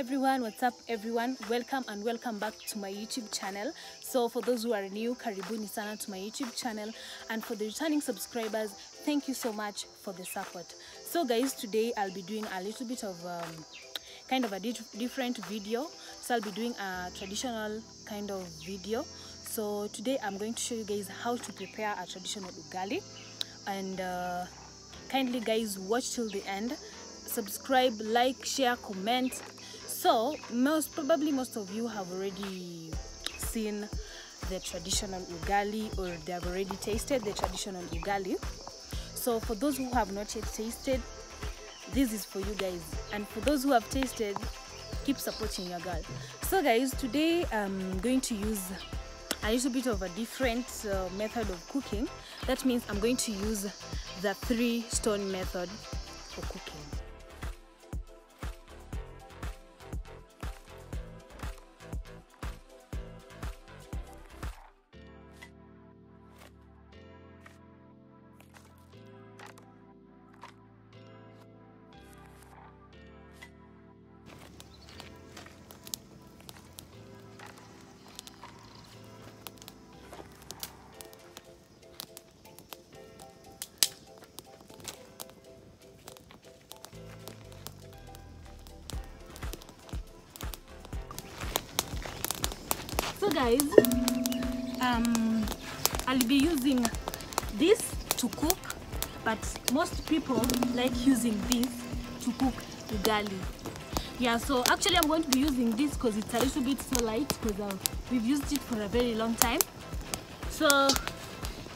everyone what's up everyone? Welcome and welcome back to my youtube channel. So for those who are new karibuni sana to my youtube channel. And for the returning subscribers thank you so much for the support. So guys today i'll be doing a little bit of um, kind of a di- different video. So i'll be doing a traditional kind of video. So today i'm going to show you guys how to prepare a traditional ugali. And uh, kindly guys watch till the end. Subscribe like share comment so most probably most of you have already seen the traditional ugali or they have already tasted the traditional ugali. So for those who have not yet tasted this is for you guys. And for those who have tasted keep supporting your girl. So guys today i'm going to use a little bit of a different uh, method of cooking. That means i'm going to use the three stone method guys um i'll be using this to cook but most people like using this to cook ugali yeah so actually i'm going to be using this because it's a little bit so light because uh, we've used it for a very long time. So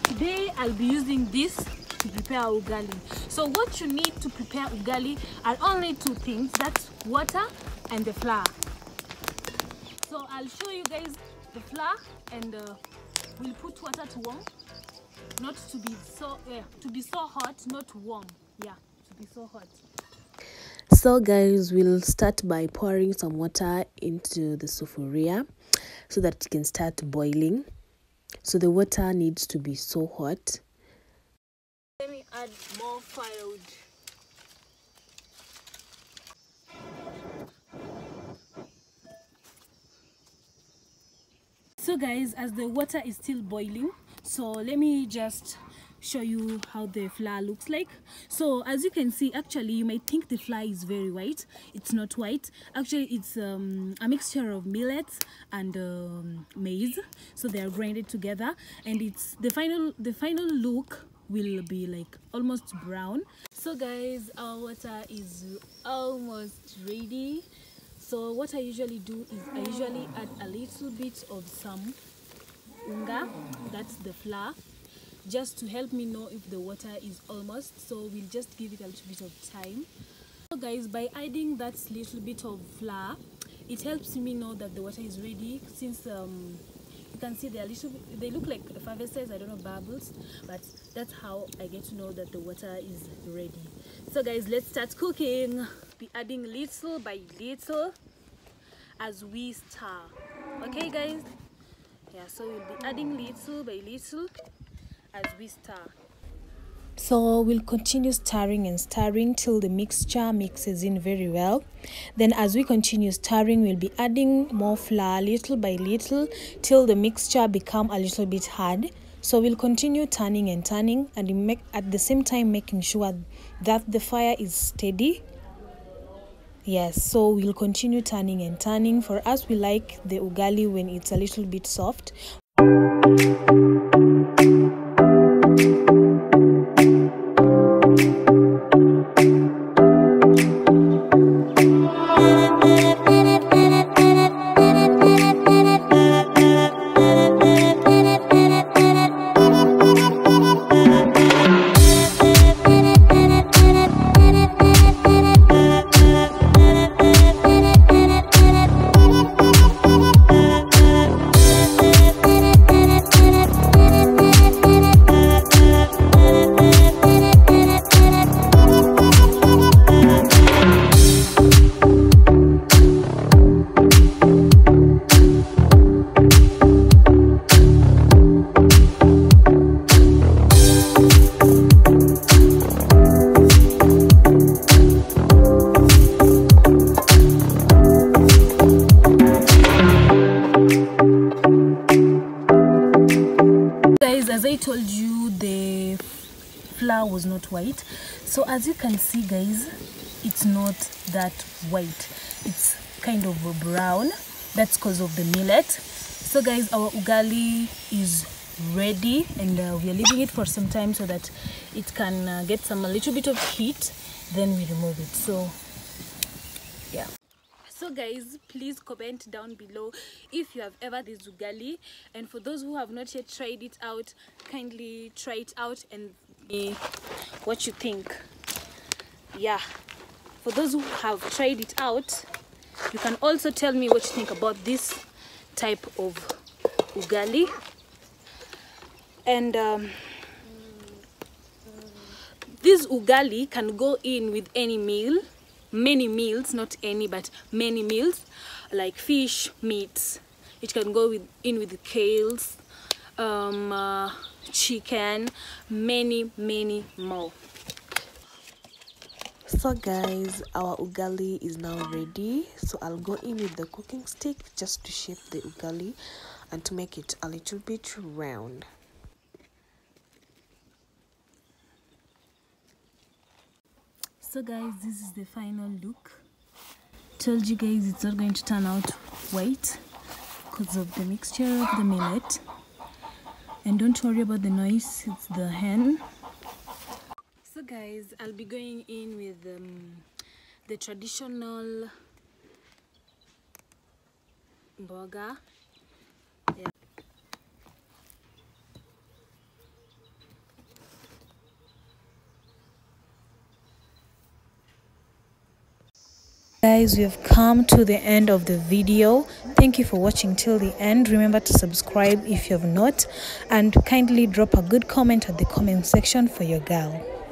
today i'll be using this to prepare ugali so what you need to prepare ugali are only two things that's water and the flour. So I'll show you guys the flour and uh, we'll put water to warm not to be so yeah, to be so hot not warm yeah to be so hot So guys, we'll start by pouring some water into the sufuria so that it can start boiling. So the water needs to be so hot. let me add more firewood so guys as the water is still boiling so let me just show you how the flour looks like. So as you can see actually you might think the flour is very white. It's not white. Actually it's um, a mixture of millet and um, maize. So they are grinded together and it's the final the final look will be like almost brown. So guys our water is almost ready so what i usually do is i usually add a little bit of some unga that's the flour just to help me know if the water is almost. So we'll just give it a little bit of time. So guys by adding that little bit of flour it helps me know that the water is ready. Since um, you can see they are little they look like effervescence i don't know bubbles but that's how i get to know that the water is ready. So guys let's start cooking adding little by little as we stir okay guys yeah so we'll be adding little by little as we stir So we'll continue stirring and stirring till the mixture mixes in very well. Then as we continue stirring, we'll be adding more flour little by little till the mixture become a little bit hard. So we'll continue turning and turning and make at the same time making sure that the fire is steady. Yes, so we'll continue turning and turning. For us, we like the ugali when it's a little bit soft. Told you the flour was not white. So as you can see guys it's not that white. It's kind of brown. That's because of the millet. So guys our ugali is ready and uh, we are leaving it for some time so that it can uh, get some a little bit of heat. Then we remove it. So yeah so guys please comment down below if you have ever this ugali and for those who have not yet tried it out kindly try it out and me what you think. Yeah. For those who have tried it out you can also tell me what you think about this type of ugali. And um, this ugali can go in with any meal many meals not any but many meals like fish meat it can go with in with kales um, uh, chicken many many more So guys, our ugali is now ready. So I'll go in with the cooking stick just to shape the ugali and to make it a little bit round. So guys this is the final look. Told you guys it's not going to turn out white because of the mixture of the millet. And don't worry about the noise it's the hen. So guys i'll be going in with um, the traditional burger Guys, we have come to the end of the video. Thank you for watching till the end. Remember to subscribe if you have not and kindly drop a good comment at the comment section for your girl.